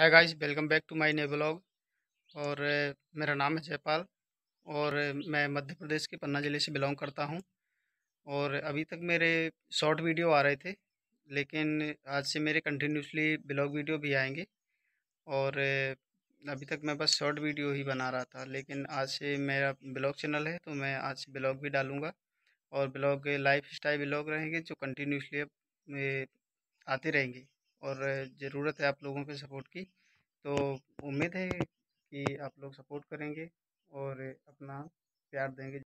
है guys welcome back to my new blog और मेरा नाम है जयपाल और मैं मध्य प्रदेश के पन्ना ज़िले से बिलोंग करता हूँ। और, अभी तक मेरे शॉर्ट वीडियो आ रहे थे, लेकिन आज से मेरे कंटिन्यूसली ब्लॉग वीडियो भी आएँगे। और अभी तक मैं बस शॉर्ट वीडियो ही बना रहा था, लेकिन आज से मेरा ब्लॉग चैनल है तो मैं आज से ब्लॉग भी डालूँगा। और ब्लॉग लाइफ स्टाइल ब्लॉग रहेंगे, जो कंटिन्यूसली आती रहेंगी। और ज़रूरत है आप लोगों के सपोर्ट की। तो उम्मीद है कि आप लोग सपोर्ट करेंगे और अपना प्यार देंगे।